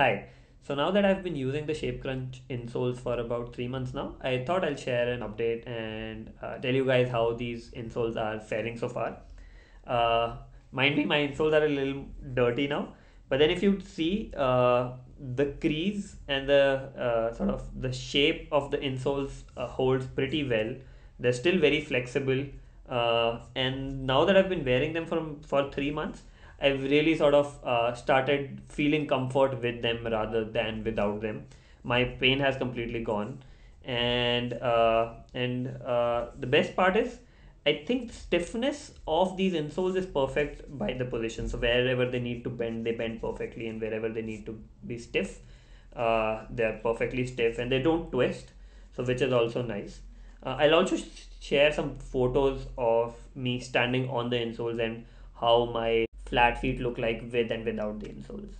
Hi. So now that I've been using the ShapeCrunch insoles for about three months now, I thought I'll share an update and uh, tell you guys how these insoles are faring so far. Uh, mind me, my insoles are a little dirty now, but then if you see uh, the crease and the uh, sort of the shape of the insoles uh, holds pretty well. They're still very flexible, uh, and now that I've been wearing them for for three months, I've really sort of uh, started feeling comfort with them rather than without them. My pain has completely gone, and uh, and uh, the best part is I think stiffness of these insoles is perfect by the position. So wherever they need to bend, they bend perfectly, and wherever they need to be stiff, uh, they're perfectly stiff, and they don't twist. So which is also nice. Uh, I'll also sh- share some photos of me standing on the insoles and how my flat feet look like with and without the insoles.